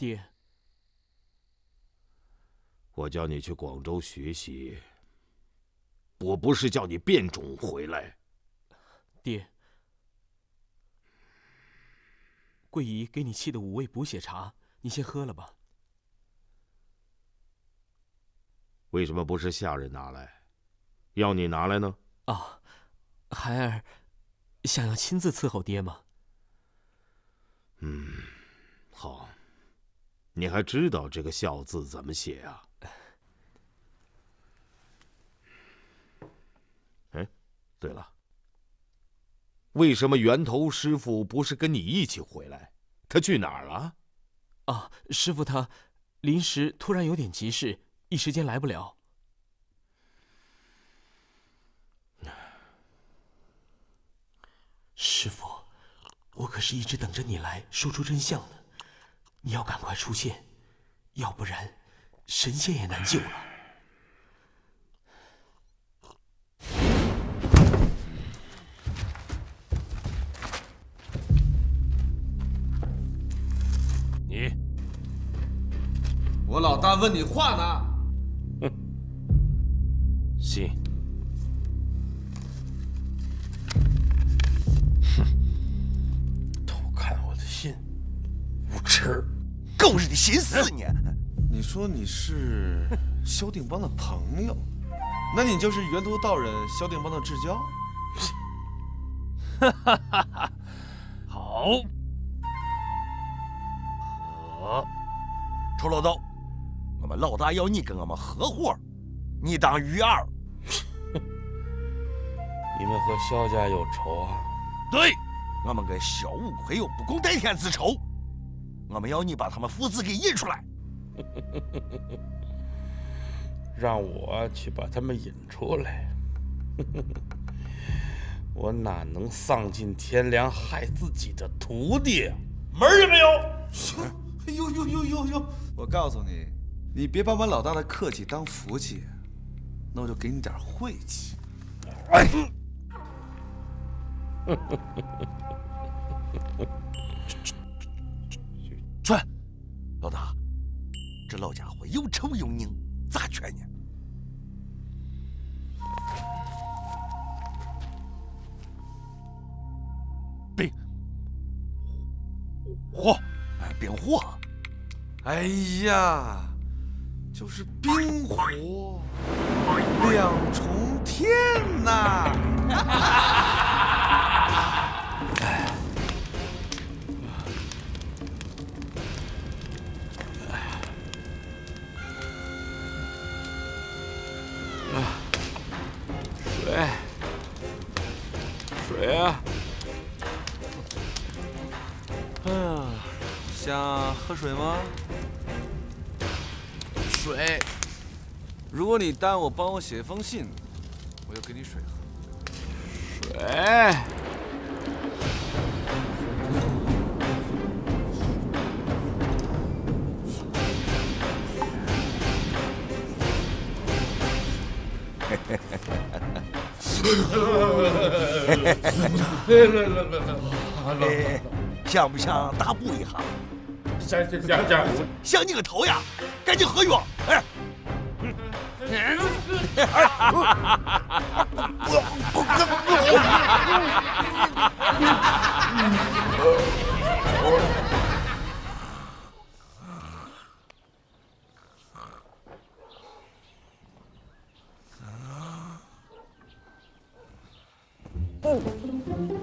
爹，我叫你去广州学习，我不是叫你变种回来。爹，桂姨给你沏的五味补血茶，你先喝了吧。为什么不是下人拿来，要你拿来呢？啊，孩儿想要亲自伺候爹吗？嗯，好。你还知道这个“孝”字怎么写啊？哎，对了，为什么源头师傅不是跟你一起回来？他去哪儿了？啊，师傅他临时突然有点急事，一时间来不了。师傅，我可是一直等着你来说出真相的。你要赶快出现，要不然神仙也难救了。你，我老大问你话呢。哼，信。狗日的心思你！你说你是萧定邦的朋友，那你就是源头道人萧定邦的至交。哈哈哈哈！好，好，臭老道，我们老大要你跟我们合伙，你当鱼饵。你们和萧家有仇啊？对，我们跟萧五魁有不共戴天之仇。我们要你把他们父子给引出来，让我去把他们引出来，我哪能丧尽天良害自己的徒弟？门儿也没有！哎呦呦呦呦呦！我告诉你，你别把我们老大的客气当福气，那我就给你点晦气。哎！臭又拧，咋劝呢？冰火，冰火。哎呀，就是冰火两重天呐！喝水吗？水。如果你答应我帮我写一封信，我就给你水喝。水。嘿嘿嘿想不像大布一下？想想想想，想你个头呀！赶紧喝药！哎。安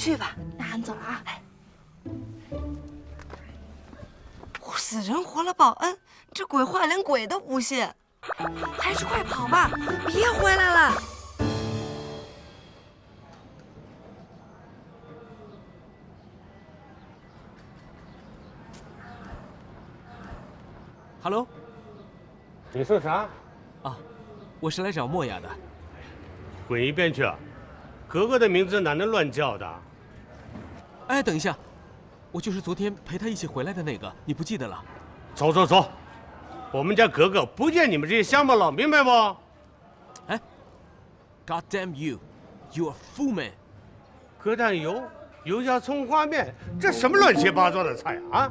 去吧。那俺走了啊！哎，死人活了报恩，这鬼话连鬼都不信。还是快跑吧，别回来了。Hello，你说啥？啊，我是来找莫雅的。滚一边去！格格的名字哪能乱叫的？哎，等一下，我就是昨天陪他一起回来的那个，你不记得了？走走走，我们家格格不见你们这些乡巴佬，明白不？哎，God damn you，you are fool man！鸽蛋油、油加葱花面，这什么乱七八糟的菜啊？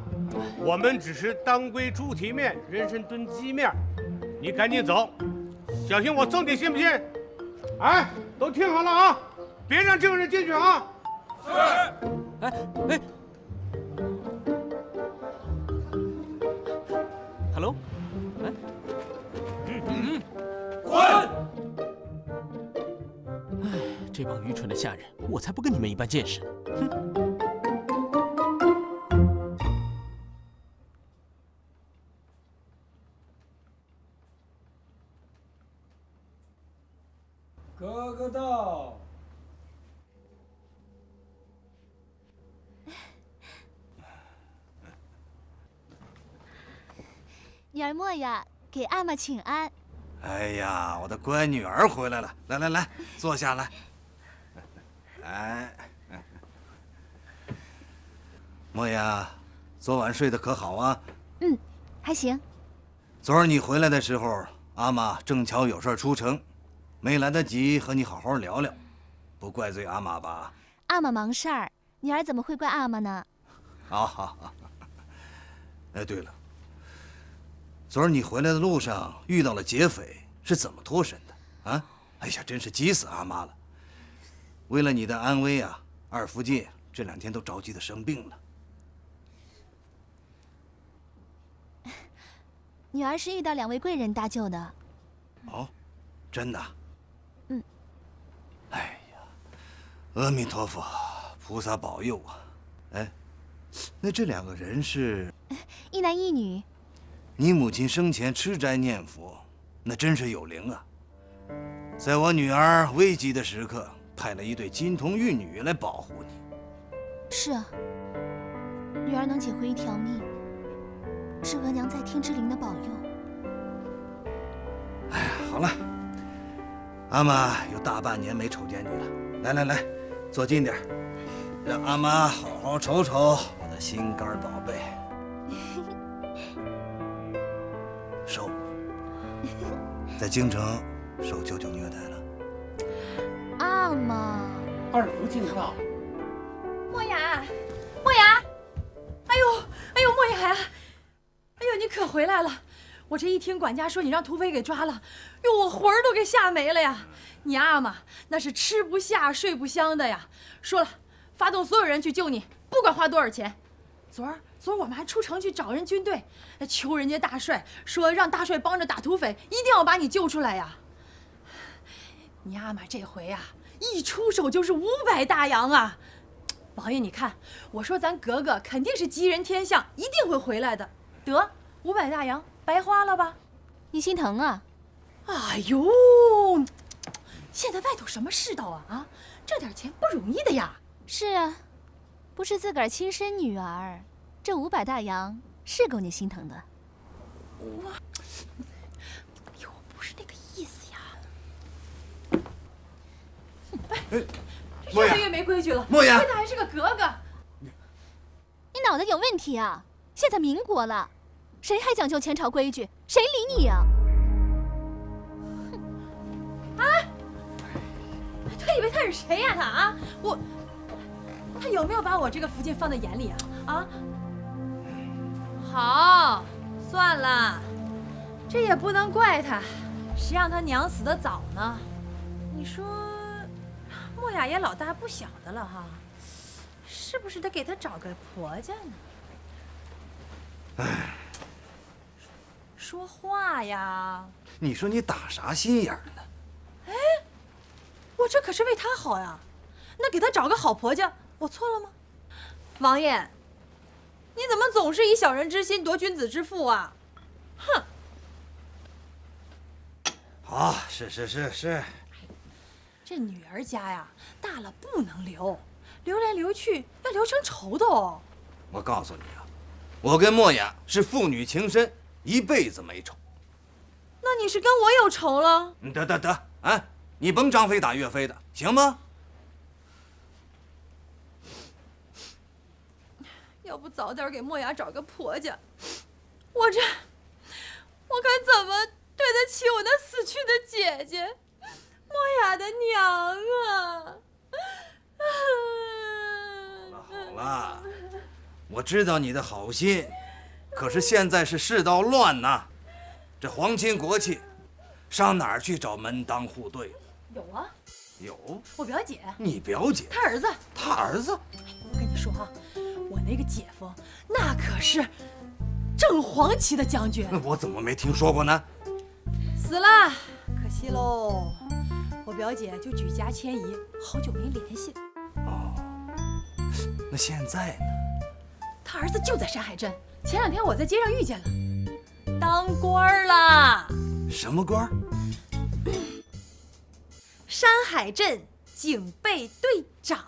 我们只吃当归猪蹄面、人参炖鸡面。你赶紧走，小心我揍你，信不信？哎，都听好了啊，别让这个人进去啊！是。哎哎，Hello，哎，嗯嗯，滚！哎，这帮愚蠢的下人，我才不跟你们一般见识呢！哼。女儿莫呀给阿玛请安。哎呀，我的乖女儿回来了！来来来，坐下来。哎，莫呀，昨晚睡得可好啊？嗯，还行。昨儿你回来的时候，阿玛正巧有事出城。没来得及和你好好聊聊，不怪罪阿玛吧？阿玛忙事儿，女儿怎么会怪阿玛呢？好好好。哎，对了，昨儿你回来的路上遇到了劫匪，是怎么脱身的？啊？哎呀，真是急死阿妈了。为了你的安危啊，二福晋这两天都着急的生病了。女儿是遇到两位贵人搭救的。哦，真的？阿弥陀佛，菩萨保佑啊！哎，那这两个人是 一男一女。你母亲生前吃斋念佛，那真是有灵啊！在我女儿危急的时刻，派了一对金童玉女来保护你。是啊，女儿能捡回一条命，是额娘在天之灵的保佑。哎呀，好了，阿妈有大半年没瞅见你了，来来来。坐近点，让阿妈好好瞅瞅我的心肝宝贝。在京城受舅舅虐待了。阿玛，二福晋到。莫雅，莫雅，哎呦，哎呦，莫雅呀，哎呦，你可回来了！我这一听管家说你让土匪给抓了，哟，我魂儿都给吓没了呀！你阿玛那是吃不下、睡不香的呀。说了，发动所有人去救你，不管花多少钱。昨儿，昨儿我们还出城去找人军队，求人家大帅，说让大帅帮着打土匪，一定要把你救出来呀。你阿玛这回呀，一出手就是五百大洋啊！王爷，你看，我说咱格格肯定是吉人天相，一定会回来的。得，五百大洋白花了吧？你心疼啊？哎呦！现在外头什么世道啊啊！这点钱不容易的呀。是啊，不是自个儿亲生女儿，这五百大洋是够你心疼的。我，哟，不是那个意思呀。哎，越来越没规矩了。莫言，亏他还是个格格。你脑子有问题啊！现在民国了，谁还讲究前朝规矩？谁理你呀？他以为他是谁呀？他啊，我，他有没有把我这个福晋放在眼里啊？啊，好，算了，这也不能怪他，谁让他娘死的早呢？你说，莫雅也老大不小的了哈，是不是得给她找个婆家呢？哎，说话呀！你说你打啥心眼呢？哎。我这可是为他好呀，那给他找个好婆家，我错了吗？王爷，你怎么总是以小人之心夺君子之腹啊？哼！好，是是是是。这女儿家呀，大了不能留，留来留去要留成仇的哦。我告诉你啊，我跟莫雅是父女情深，一辈子没仇。那你是跟我有仇了？得得得，啊，你甭张飞打岳飞的，行吗？要不早点给莫雅找个婆家，我这我该怎么对得起我那死去的姐姐，莫雅的娘啊！好了好了，我知道你的好心，可是现在是世道乱呐，这皇亲国戚，上哪儿去找门当户对？有啊，有我表姐，你表姐，她儿子，她儿子。我跟你说啊，我那个姐夫那可是正黄旗的将军，那 我怎么没听说过呢？死了，可惜喽。我表姐就举家迁移，好久没联系了。哦，那现在呢？他儿子就在山海镇，前两天我在街上遇见了，当官了。什么官？山海镇警备队长。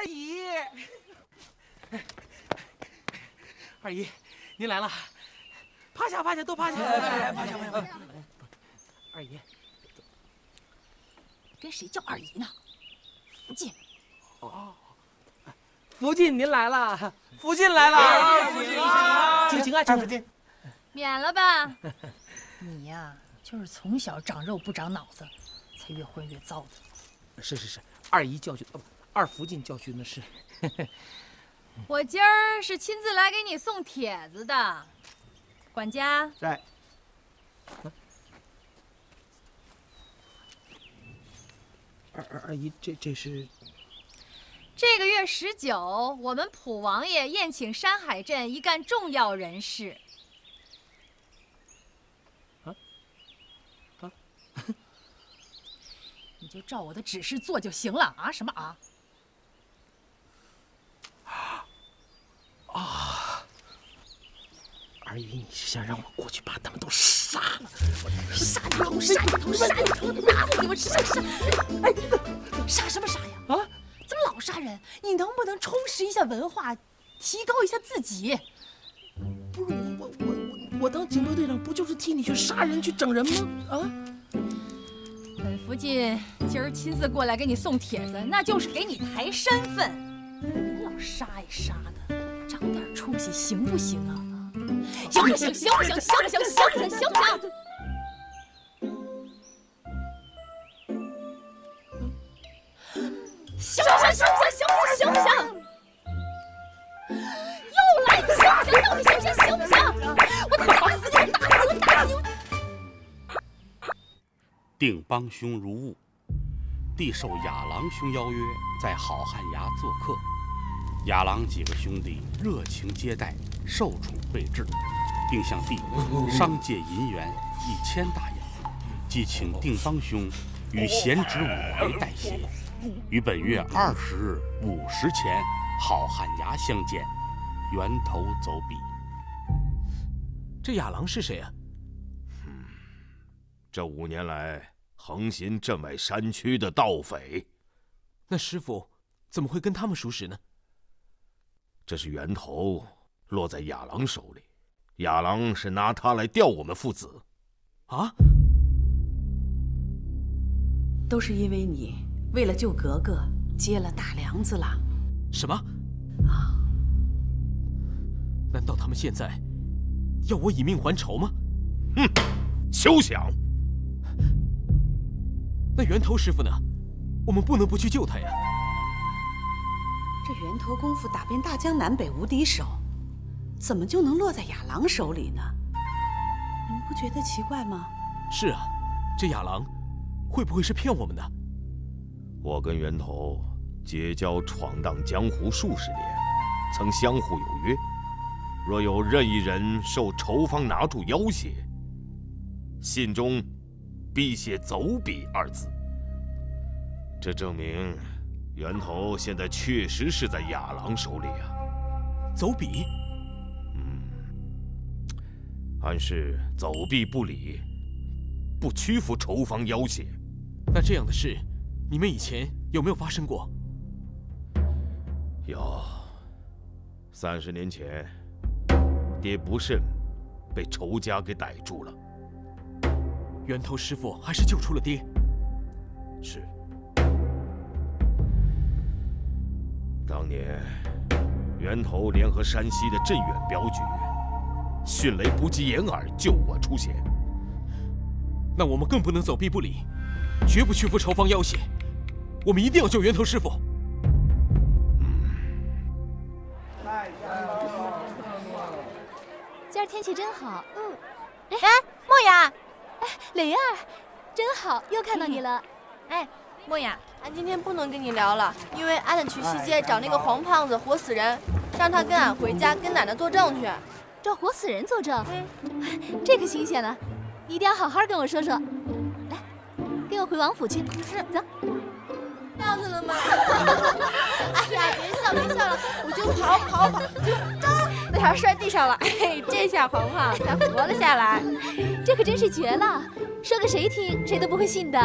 二姨，二姨，您来了，趴下趴下，都趴下，趴下趴下。二姨，跟谁叫二姨呢？福晋。哦，福晋您来了，福晋来了，福晋，请请啊，请福晋。免了吧。你呀，就是从小长肉不长脑子，才越混越糟的。是是是，二姨教训，哦不，二福晋教训的是。我今儿是亲自来给你送帖子的，管家。在。二二二姨，这这是。这个月十九，我们普王爷宴请山海镇一干重要人士。啊啊！你就照我的指示做就行了啊！什么啊？啊！二姨，你是想让我过去把他们都杀了？杀你头，杀你头，杀你头，打死你们！杀杀！哎，杀什么杀呀？啊！怎么老杀人？你能不能充实一下文化，提高一下自己？不是我我我我我当警队队长不就是替你去杀人去整人吗？啊！本福晋今儿亲自过来给你送帖子，那就是给你抬身份。你老杀一杀的，长点出息行不行啊？行不行？行不行？行不行？行不行？行不行？行不行？行不行？行不行？行不行？又来，行不行？到底行不行？行不行？我打死你！打死你！打死你！定邦兄如晤，弟受雅郎兄邀约，在好汉崖做客。亚郎几个兄弟热情接待，受宠备至，并向弟商借银元一千大洋，即请定邦兄与贤侄五回代谢，于本月二十日午时前好汉崖相见，源头走笔。这亚郎是谁啊？这五年来横行镇外山区的盗匪，那师傅怎么会跟他们熟识呢？这是源头落在亚郎手里，亚郎是拿他来钓我们父子。啊！都是因为你为了救格格接了大梁子了。什么？啊！难道他们现在要我以命还仇吗？哼！休想！那源头师傅呢？我们不能不去救他呀！这源头功夫打遍大江南北无敌手，怎么就能落在亚郎手里呢？你们不觉得奇怪吗？是啊，这亚郎会不会是骗我们的？我跟源头结交闯荡江湖数十年，曾相互有约，若有任意人受仇方拿住要挟，信中必写“走笔”二字。这证明。源头现在确实是在亚郎手里啊，走笔。嗯，暗示走避不理，不屈服仇方要挟。那这样的事，你们以前有没有发生过？有。三十年前，爹不慎被仇家给逮住了。源头师傅还是救出了爹。是。当年，源头联合山西的镇远镖局，迅雷不及掩耳救我出险。那我们更不能走避不理，绝不屈服仇方要挟。我们一定要救源头师傅。今儿天气真好。嗯。哎，莫雅，哎，蕾儿，真好，又看到你了。哎，莫雅，俺今天不能跟你聊了，因为俺得去西街找那个黄胖子活死人，让他跟俺回家跟奶奶作证去。找活死人作证？嗯，这可新鲜了，你一定要好好跟我说说。来，跟我回王府去。是，走。这样子了吗？哎呀，别笑别笑了，我就跑跑跑，就咚，那条摔地上了。哎，这下黄胖才活了下来。这可真是绝了，说给谁听，谁都不会信的。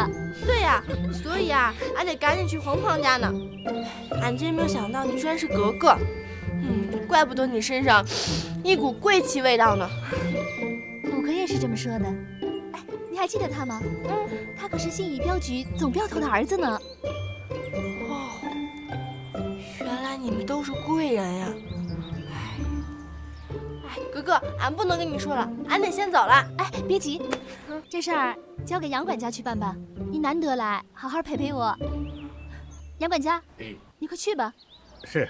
对呀，所以啊，俺得赶紧去黄胖家呢。俺真没有想到你居然是格格，嗯，怪不得你身上一股贵气味道呢。五哥也是这么说的。哎，你还记得他吗？嗯，他可是信义镖局总镖头的儿子呢。哦原来你们都是贵人呀！格格，俺不能跟你说了，俺得先走了。哎，别急，这事儿交给杨管家去办吧。你难得来，好好陪陪我。杨管家，哎，你快去吧。是。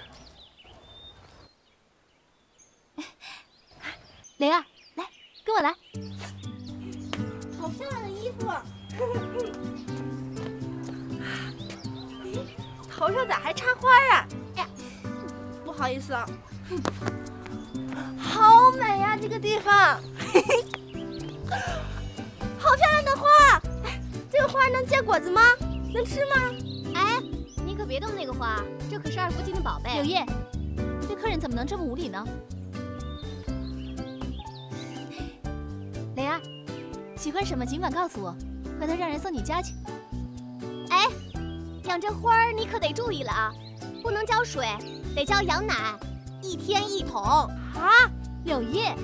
灵儿，来，跟我来。好漂亮的衣服。头上咋还插花啊？哎呀，不好意思啊。这个地方。嘿 嘿好漂亮的花！这个花能结果子吗？能吃吗？哎，你可别动那个花，这可是二福晋的宝贝。柳叶，对客人怎么能这么无礼呢？雷儿，喜欢什么尽管告诉我，回头让人送你家去。哎。养这花儿你可得注意了啊，不能浇水，得浇羊奶，一天一桶啊。柳叶，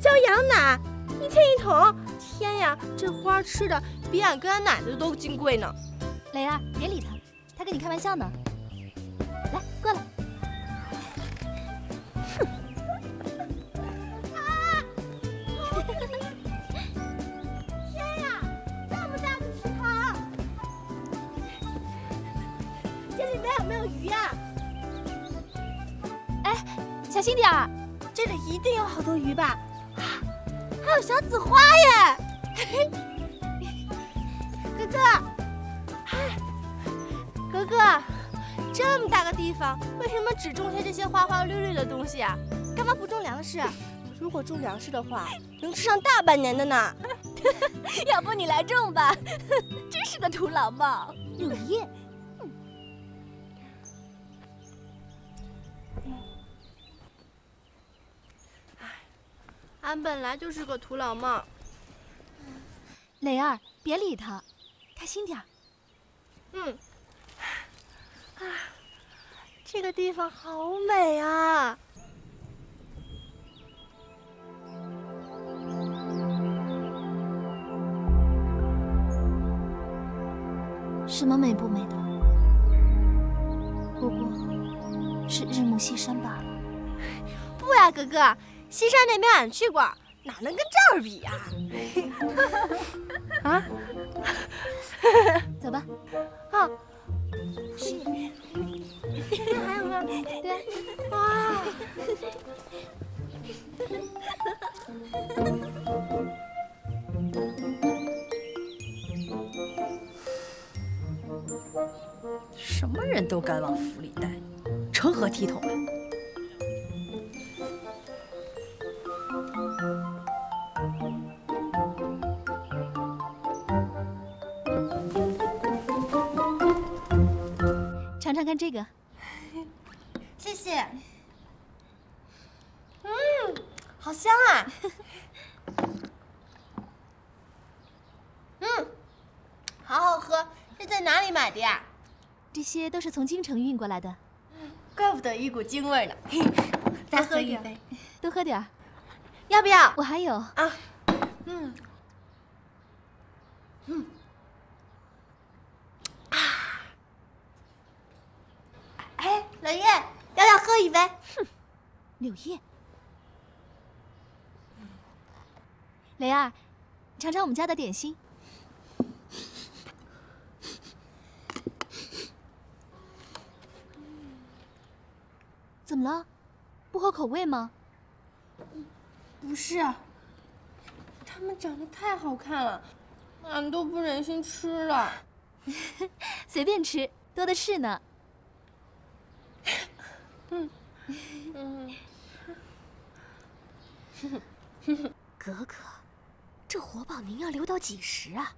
叫羊奶，一天一桶。天呀，这花吃的比俺跟俺奶奶都金贵呢。雷儿，别理他，他跟你开玩笑呢。还有小紫花耶！哥哥，嗨，哥哥，这么大个地方，为什么只种下这些花花绿绿的东西啊？干嘛不种粮食？如果种粮食的话，能吃上大半年的呢。要不你来种吧？真是个土老帽。柳叶。俺本来就是个土老帽。磊儿，别理他，开心点儿。嗯。啊，这个地方好美啊！什么美不美的？不过是日暮西山罢了。不呀，哥哥。西山那边俺去过，哪能跟这儿比呀？啊！走吧。啊。是。还有吗？对。哇！什么人都敢往府里带，成何体统啊！都是从京城运过来的。怪不得一股京味呢。再喝一杯，多喝点儿。要不要？我还有啊。嗯。嗯。啊。哎，柳叶，要不要喝一杯？哼，柳叶。雷儿，尝尝我们家的点心。怎么了？不合口味吗？不是，他们长得太好看了，俺都不忍心吃了。随便吃，多的是呢。嗯嗯。格格，这活宝您要留到几时啊？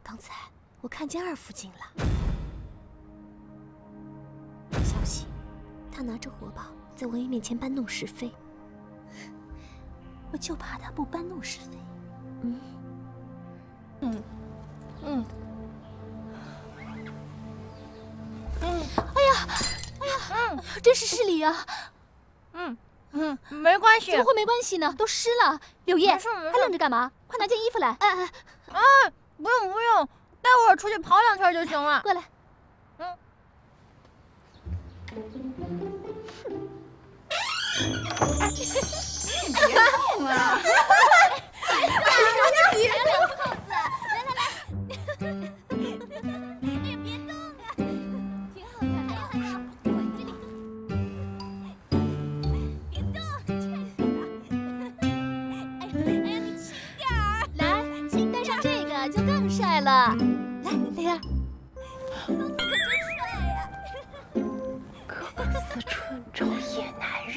刚才我看见二父进了，小心。他拿着火把在王爷面前搬弄是非，我就怕他不搬弄是非。嗯，嗯，嗯，嗯。哎呀，哎呀，嗯，真是失礼啊。嗯嗯，没关系。怎么会没关系呢？都湿了。柳叶，还愣着干嘛？快拿件衣服来。哎哎，哎，不用不用，待会儿出去跑两圈就行了。过来。嗯。别动了！别两扣子，来来来！哎呀，别动啊，挺好看的。我这里。别动，哎，哎呀，你轻点儿。来，戴上这个就更帅了。来，雷儿。公子真帅呀！格格思春找野男人。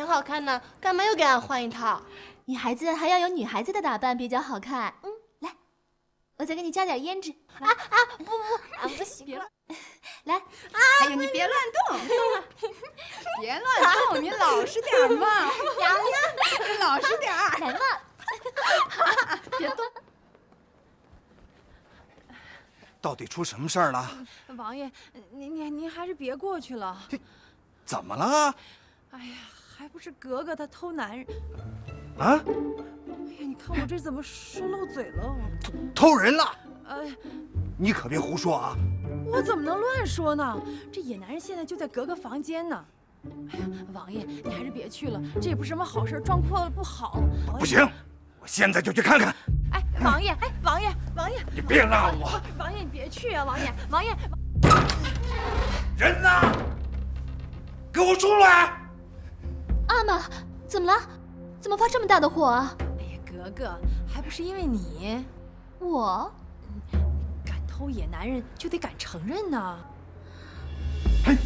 挺好看的，干嘛又给俺换一套？女孩子还要有女孩子的打扮比较好看。嗯，来，我再给你加点胭脂。啊啊，不不，俺不行了。来，啊！哎呀，你别乱动，别乱动，你老实点嘛。娘娘，老实点。来嘛，别动。到底出什么事儿了？王爷，您您您还是别过去了。怎么了？哎呀，还不是格格她偷男人。啊？哎呀，你看我这怎么说漏嘴了？偷人了？哎，你可别胡说啊！我怎么能乱说呢？这野男人现在就在格格房间呢。哎呀，王爷，你还是别去了，这也不是什么好事，撞破了不好。不行，我现在就去看看。哎，王爷，哎，王爷，王爷，你别拉我！王爷，你别去啊，王爷，王爷，人呢？给我出来！阿玛，怎么了？怎么发这么大的火啊？哎呀，格格，还不是因为你，我敢偷野男人就得敢承认呐。嘿，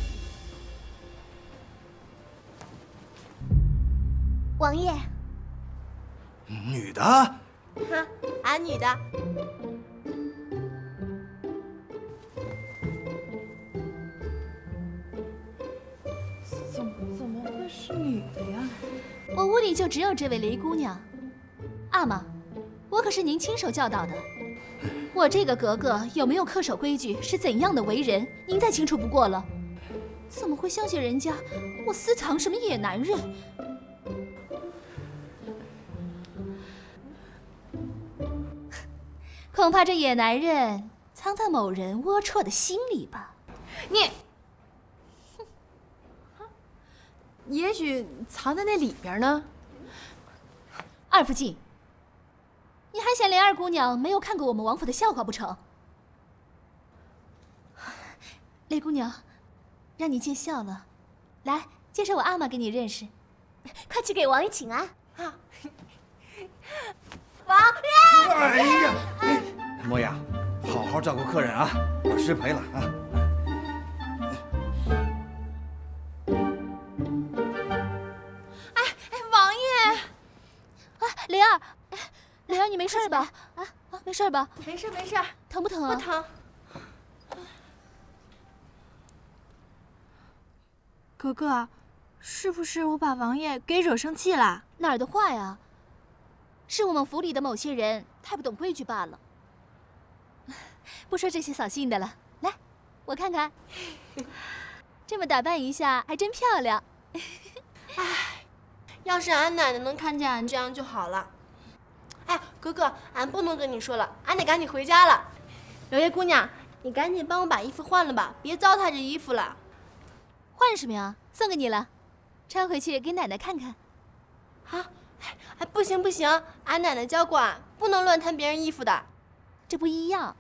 王爷，女的。哼，俺女的。是女的呀？我屋里就只有这位雷姑娘。阿玛，我可是您亲手教导的。我这个格格有没有恪守规矩，是怎样的为人，您再清楚不过了。怎么会相信人家我私藏什么野男人？恐怕这野男人藏在某人龌龊的心里吧。你，也许藏在那里边呢。二福晋，你还嫌莲儿姑娘没有看过我们王府的笑话不成？雷姑娘，让你见笑了，来介绍我阿玛给你认识，快去给王爷请安。王爷！哎呀，莫雅，好好照顾客人啊，我失陪了啊。哎，灵儿，你没事吧？啊啊，没事吧？没事没事，疼不疼啊？不疼。格格，是不是我把王爷给惹生气了？哪儿的话呀？是我们府里的某些人太不懂规矩罢了。不说这些扫兴的了，来，我看看，这么打扮一下还真漂亮。唉，要是俺奶奶能看见俺这样就好了。哎，哥哥，俺不能跟你说了，俺得赶紧回家了。柳叶姑娘，你赶紧帮我把衣服换了吧，别糟蹋这衣服了。换什么呀？送给你了，穿回去给奶奶看看。啊，哎，不行不行，俺奶奶教过俺，不能乱贪别人衣服的。这不一样，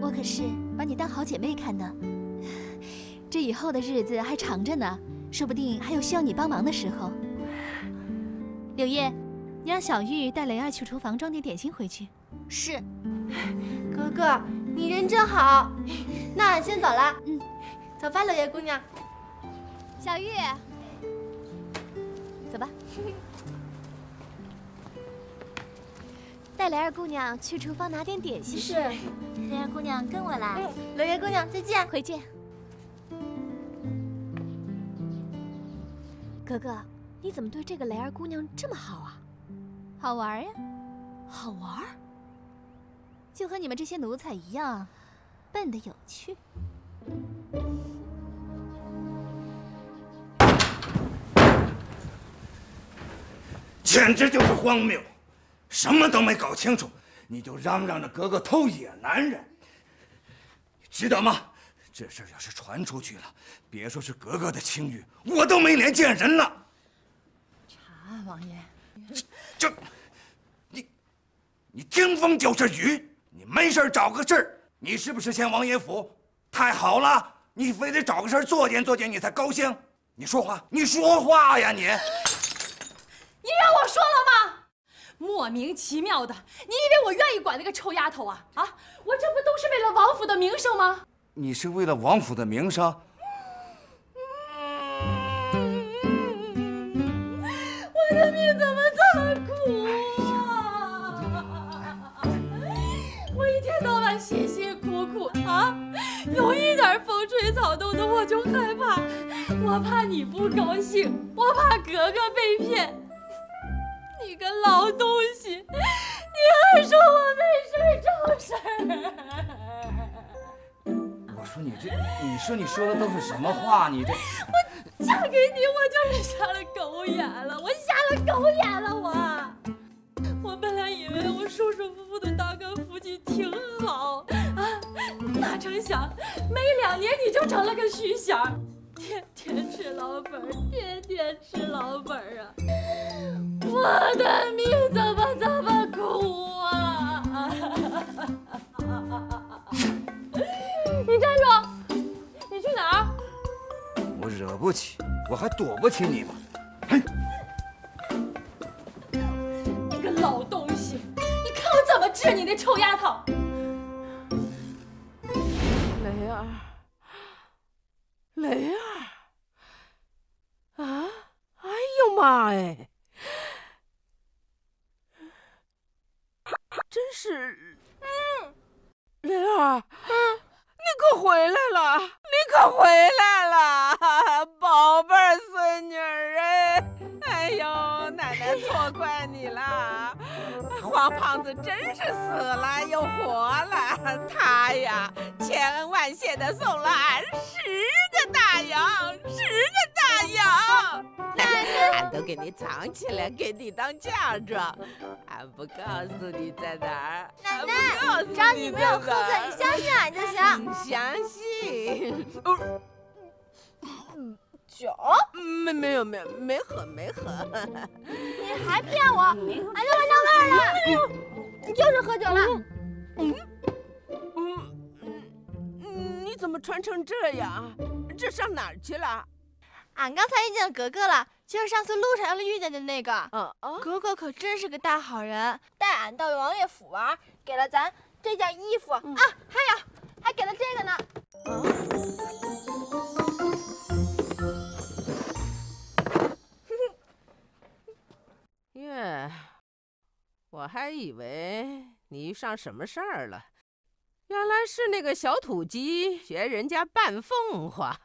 我可是把你当好姐妹看的。这以后的日子还长着呢，说不定还有需要你帮忙的时候。柳叶，你让小玉带雷儿去厨房装点点心回去。是。哥哥，你人真好。那俺先走了。嗯，走吧，柳叶姑娘。小玉，走吧。带雷儿姑娘去厨房拿点点心。是。雷儿姑娘跟我来。嗯，柳叶姑娘再见。回见。哥哥，你怎么对这个雷儿姑娘这么好啊？好玩呀。好玩？就和你们这些奴才一样，笨的有趣。简直就是荒谬，什么都没搞清楚，你就嚷嚷着格格偷野男人，你知道吗？这事要是传出去了，别说是格格的清誉，我都没脸见人了。查，王爷。这，你，你听风就是雨，你没事找个事儿，你是不是嫌王爷府太好了？你非得找个事儿作践作践你才高兴？你说话，你说话呀你！你让我说了吗？莫名其妙的，你以为我愿意管那个臭丫头啊？啊，我这不都是为了王府的名声吗？你是为了王府的名声？命怎么这么苦啊！我一天到晚辛辛苦苦啊，有一点风吹草动的我就害怕，我怕你不高兴，我怕格格被骗。你个老东西，你还说我没事找事儿！我说你这，你说你说的都是什么话？你这，我嫁给你，我就是瞎了狗眼了，我瞎了狗眼了，我。我本来以为我舒舒服服的当个夫妻挺好啊，哪成想没两年你就成了个虚响，天天吃老本，天天吃老本啊！我的命怎么这么苦啊！你站住！你去哪儿？我惹不起，我还躲不起你吗？儿，嗯，你可回来了，你可回来了，宝贝儿孙女儿哎！哎呦，奶奶错怪你了，黄胖子真是死了又活了，他呀千恩万谢的送了俺十个大洋，十个 大洋，奶俺都给你藏起来，给你当嫁妆。俺不告诉你在哪儿。奶奶，只要你没有喝醉，你相信俺就行。相信。酒？没没有没有没喝没喝。你还骗我？俺就闻到味儿了。你就是喝酒了。嗯嗯，你怎么穿成这样？这上哪儿去了？俺刚才遇见格格了，就是上次路上遇见的那个。嗯哦，格格可真是个大好人，带俺到王爷府玩，给了咱这件衣服啊，还有还给了这个呢。耶，我还以为你遇上什么事儿了，原来是那个小土鸡学人家扮凤凰。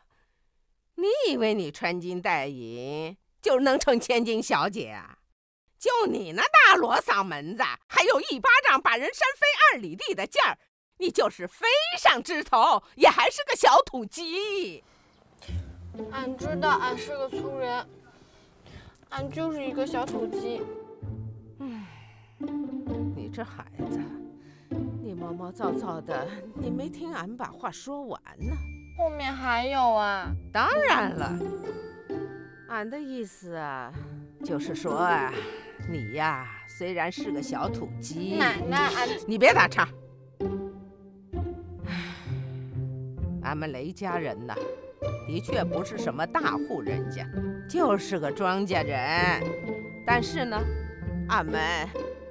你以为你穿金戴银就能成千金小姐啊？就你那大锣嗓门子，还有一巴掌把人扇飞二里地的劲儿，你就是飞上枝头，也还是个小土鸡。俺知道俺是个粗人，俺就是一个小土鸡。嗯，你这孩子，你毛毛躁躁的，你没听俺把话说完呢。后面还有啊？当然了，俺的意思啊，就是说啊，你呀虽然是个小土鸡，奶奶，俺你别打岔。唉，俺们雷家人呐，的确不是什么大户人家，就是个庄稼人，但是呢，俺们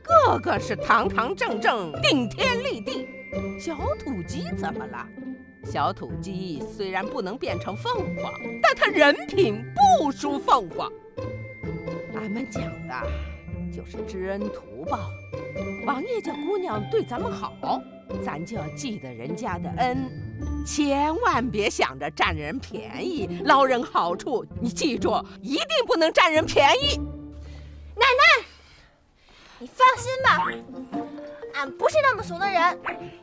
个个是堂堂正正、顶天立地。小土鸡怎么了？小土鸡虽然不能变成凤凰，但它人品不输凤凰。俺们讲的就是知恩图报。王爷家姑娘对咱们好，咱就要记得人家的恩，千万别想着占人便宜、捞人好处。你记住，一定不能占人便宜。奶奶，你放心吧，俺不是那么怂的人。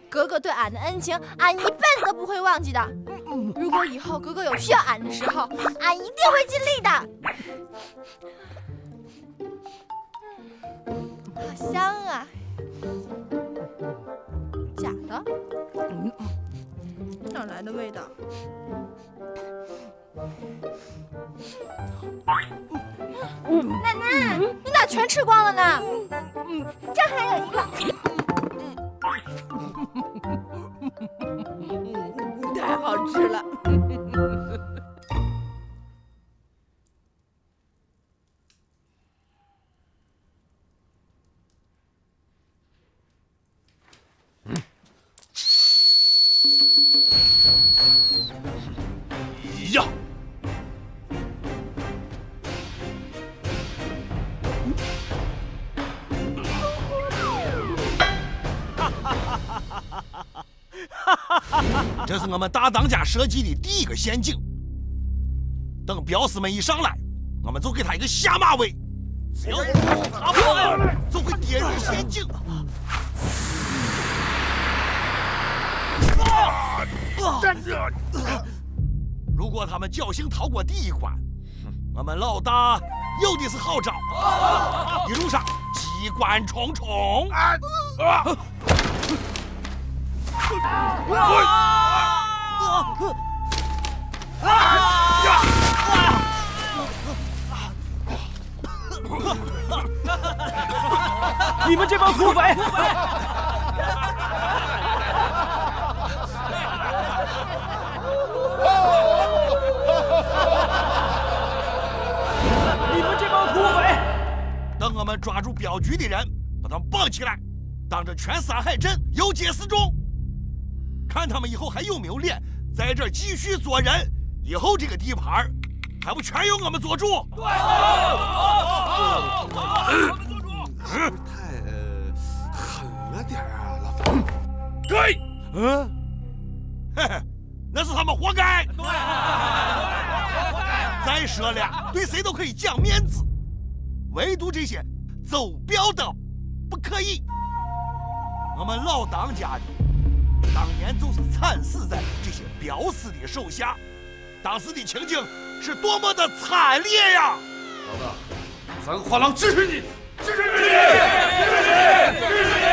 格格对俺的恩情，俺一辈子都不会忘记的。如果以后格格有需要俺的时候，俺一定会尽力的。好香啊！假的？哪来的味道？奶奶，你咋全吃光了呢？这还有一个。这是我们大当家设计的第一个陷阱。等镖师们一上来，我们就给他一个下马威，只要他破案，就会跌入陷阱。如果他们侥幸逃过第一关，我们老大有的是好招，一路上机关重重。你们这帮土匪！你们这帮土匪！等我们抓住镖局的人，把他们绑起来，当着全三海镇游街示众，看他们以后还有没有脸在这儿继续做人。以后这个地盘还不全由我们做主？对，好，好，好我们做主。是不是太狠了点啊，老总？对，嗯，嘿嘿，那是他们活该。对，再说了，对谁都可以讲面子，唯独这些走镖的不可以。我们老当家的当年就是惨死在这些镖师的手下，当时的情景是多么的惨烈呀！老大，三个画廊支持你，支持你，支持你，支持你，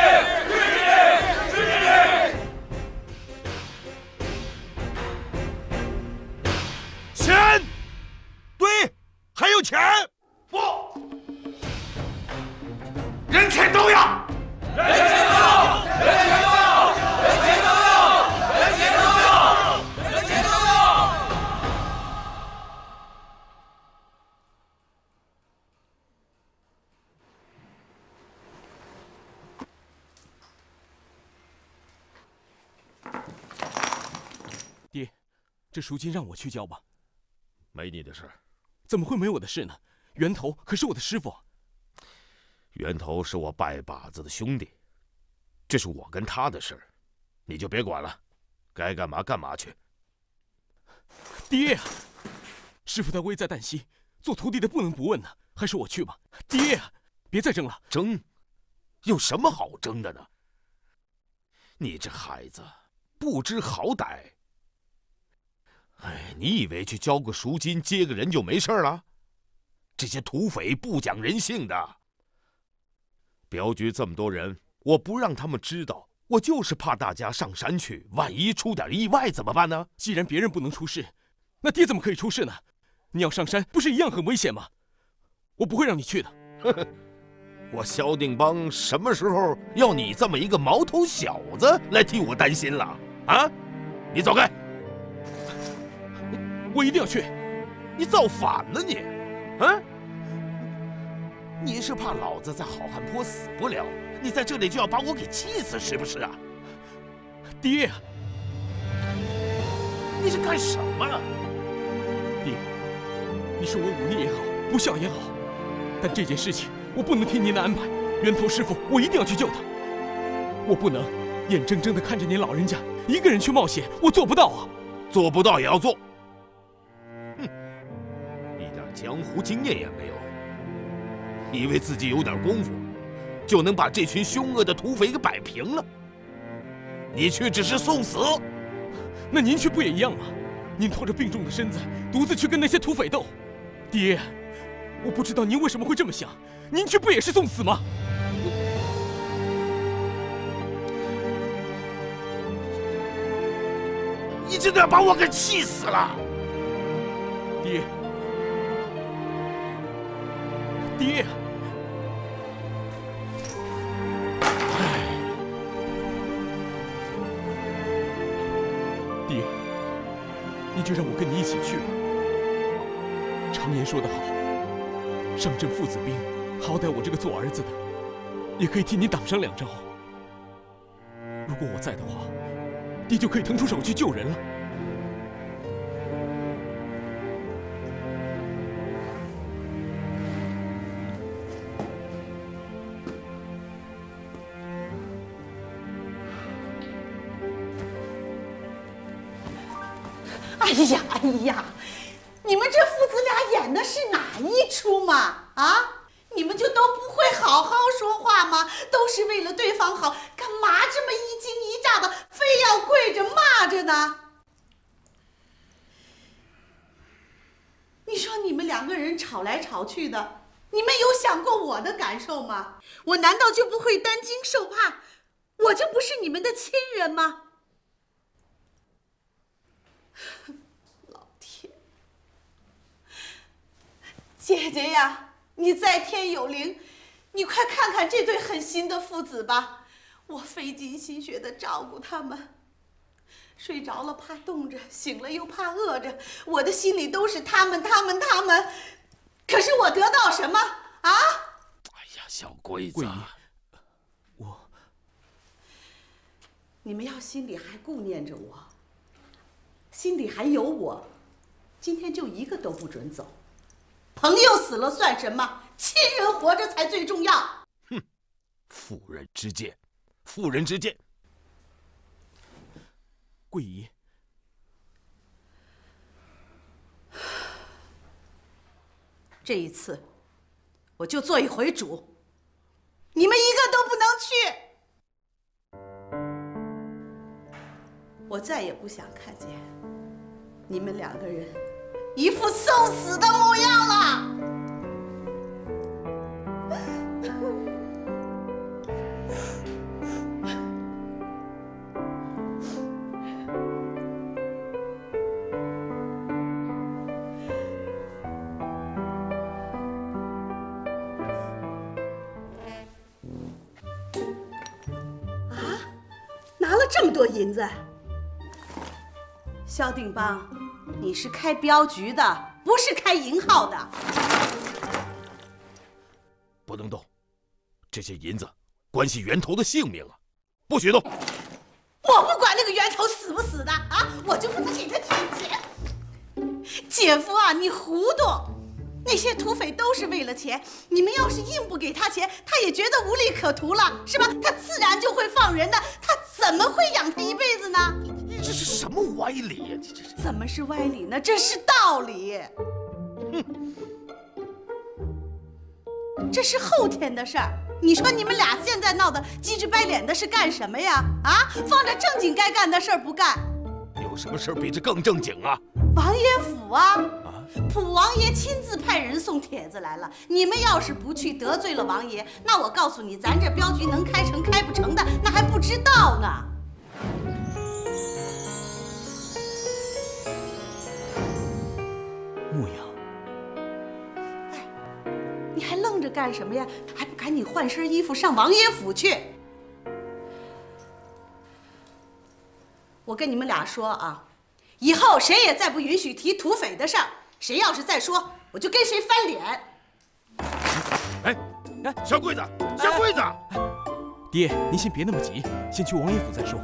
赎金让我去交吧。没你的事儿。怎么会没我的事呢？源头可是我的师傅。源头是我拜把子的兄弟，这是我跟他的事儿，你就别管了，该干嘛干嘛去。爹呀，师傅他危在旦夕，做徒弟的不能不问呢，还是我去吧。爹呀，别再争了。争？有什么好争的呢？你这孩子不知好歹。哎，你以为去交个赎金、接个人就没事了？这些土匪不讲人性的。镖局这么多人，我不让他们知道，我就是怕大家上山去，万一出点意外怎么办呢？既然别人不能出事，那爹怎么可以出事呢？你要上山，不是一样很危险吗？我不会让你去的。呵呵，我萧定邦什么时候要你这么一个毛头小子来替我担心了？啊，你走开！我一定要去！你造反呢你？啊？你是怕老子在好汉坡死不了，你在这里就要把我给气死是不是啊？爹，你是干什么？爹，你说我忤逆也好，不孝也好，但这件事情我不能听您的安排。源头师傅，我一定要去救他，我不能眼睁睁的看着您老人家一个人去冒险，我做不到啊！做不到也要做。江湖经验也没有。以为自己有点功夫，就能把这群凶恶的土匪给摆平了？你去只是送死，那您去不也一样吗？您拖着病重的身子，独自去跟那些土匪斗，爹，我不知道您为什么会这么想，您去不也是送死吗？你真的要把我给气死了，爹，爹。爹，你就让我跟你一起去吧。常言说得好，上阵父子兵，好歹我这个做儿子的，也可以替你挡上两招。如果我在的话，爹就可以腾出手去救人了。去的，你们有想过我的感受吗？我难道就不会担惊受怕？我就不是你们的亲人吗？老天，姐姐呀，你在天有灵，你快看看这对狠心的父子吧！我费尽心血的照顾他们，睡着了怕冻着，醒了又怕饿着，我的心里都是他们，他们，他们。可是我得到什么啊？哎呀，小鬼子，我，你们要心里还顾念着我。心里还有我，今天就一个都不准走。朋友死了算什么？亲人活着才最重要。哼，妇人之见，妇人之见。桂姨，这一次，我就做一回主，你们一个都不能去。我再也不想看见你们两个人一副送死的模样了。银子？萧定邦，你是开镖局的，不是开银号的。不能动，这些银子关系源头的性命啊，不许动！我不管那个源头死不死的啊，我就不能给他添钱。姐夫啊，你糊涂！那些土匪都是为了钱，你们要是硬不给他钱，他也觉得无利可图了，是吧？他自然就会放人的，他怎么会养他一辈子呢？这是什么歪理呀？这这怎么是歪理呢？这是道理。哼，这是后天的事儿。你说你们俩现在闹得鸡直白脸的是干什么呀？啊，放着正经该干的事儿不干。有什么事儿比这更正经啊？王爷府啊，普王爷亲自派人送帖子来了。你们要是不去，得罪了王爷，那我告诉你，咱这镖局能开成开不成的，那还不知道呢。牧羊，你还愣着干什么呀？还不赶紧换身衣服上王爷府去！我跟你们俩说啊，以后谁也再不允许提土匪的事儿。谁要是再说，我就跟谁翻脸。哎哎，小桂子，小桂子，爹，您先别那么急，先去王爷府再说。